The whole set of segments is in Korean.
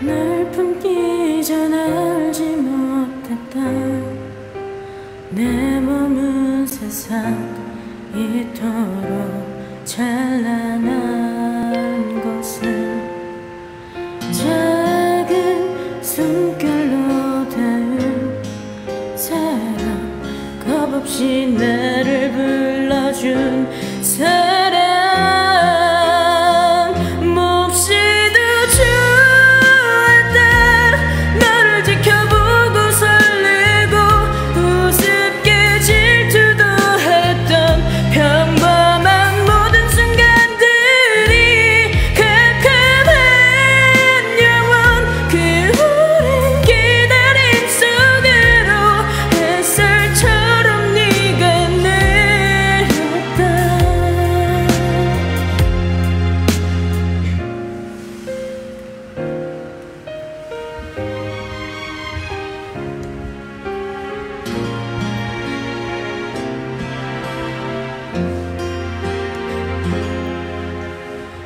날 품기 전 알지 못했다 내 몸은 세상 이토록 찬란한 것 없이 나를 불러준 사랑.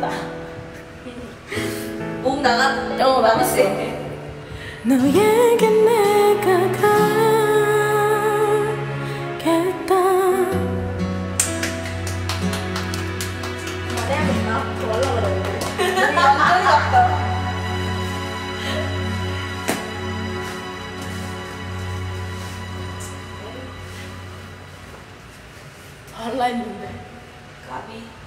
모르겠다. 목 나가 어 나갈 수 있게 너에게 내가 가겠다. 말해야겠다. 발라 했는데. 까비.